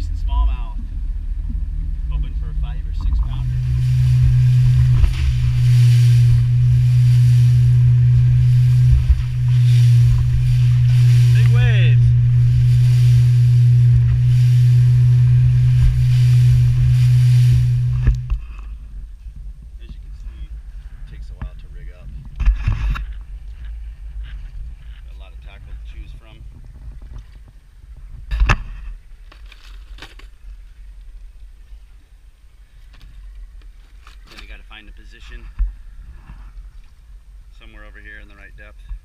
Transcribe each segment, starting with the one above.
decent smallmouth. Find a position somewhere over here in the right depth.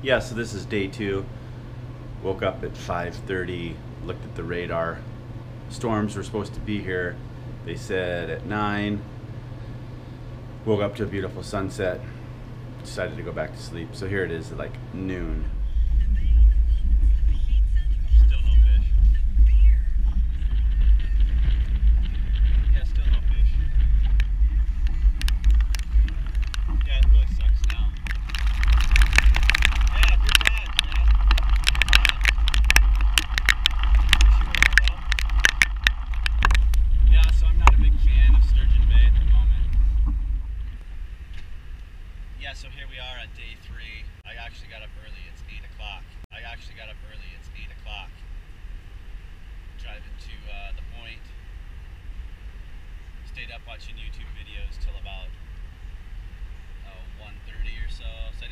Yeah, so this is day two. Woke up at 5:30, looked at the radar. Storms were supposed to be here. They said at nine. Woke up to a beautiful sunset. Decided to go back to sleep. So here it is, at like noon. Three. I actually got up early. It's 8 o'clock. I actually got up early. It's 8 o'clock. Driving to uh, the point. Stayed up watching YouTube videos till about uh, 1.30 or so. so